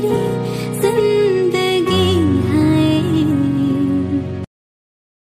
need